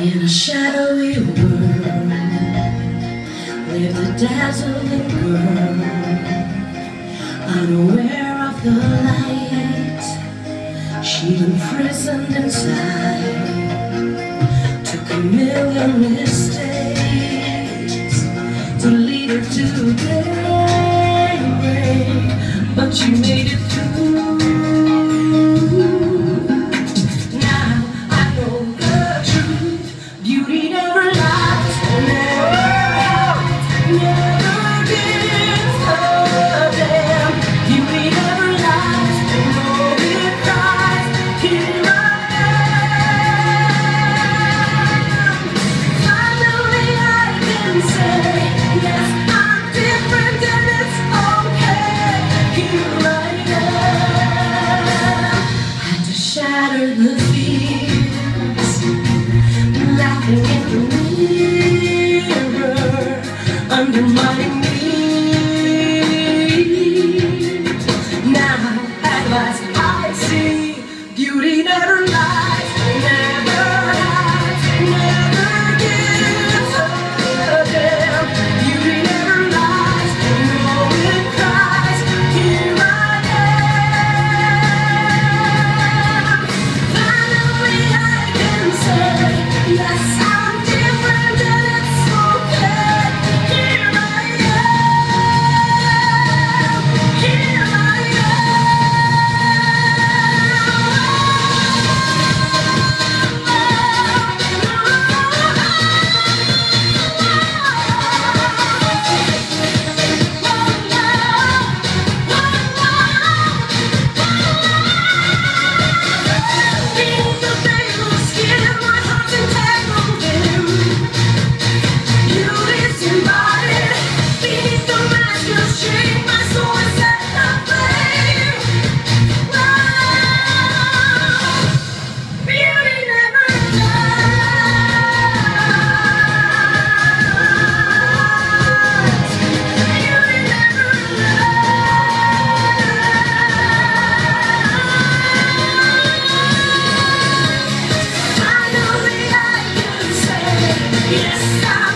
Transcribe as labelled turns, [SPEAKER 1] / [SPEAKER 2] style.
[SPEAKER 1] In a shadowy world. Lived a dazzling girl, unaware of the light. She'd imprisoned inside, took a million mistakes. To lead her to daybreak, Now at last I see beauty never lies. stop.